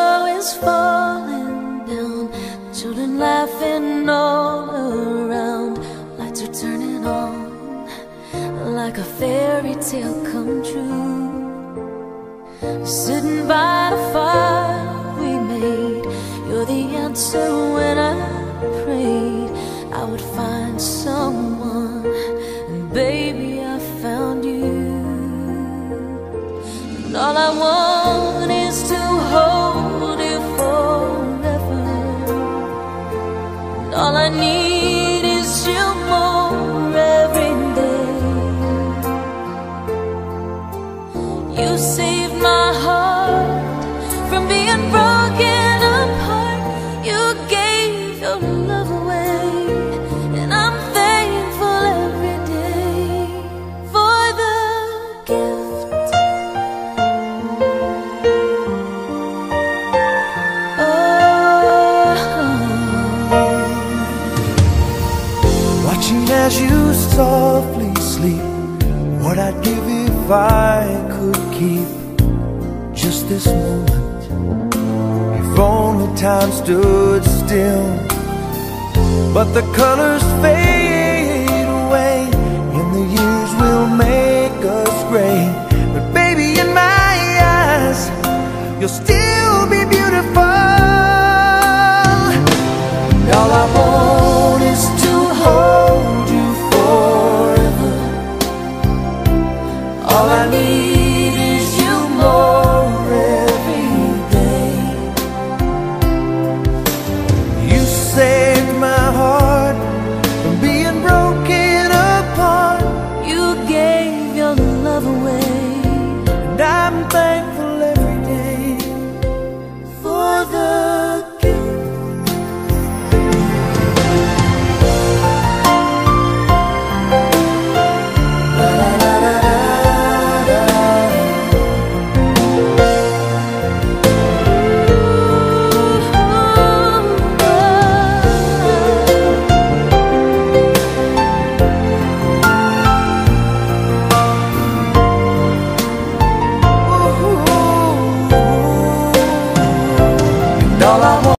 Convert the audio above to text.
snow is falling down, children laughing all around, lights are turning on like a fairy tale come true. Sitting by the fire we made, you're the answer when I prayed I would find someone, and baby, I found you. And all I want need is you more every day. You saved my heart from being broken apart. You gave your love as you softly sleep. What I'd give if I could keep Just this moment. If only time stood still. But the colors fade away And the years will make us gray. But baby in my eyes You'll still All I need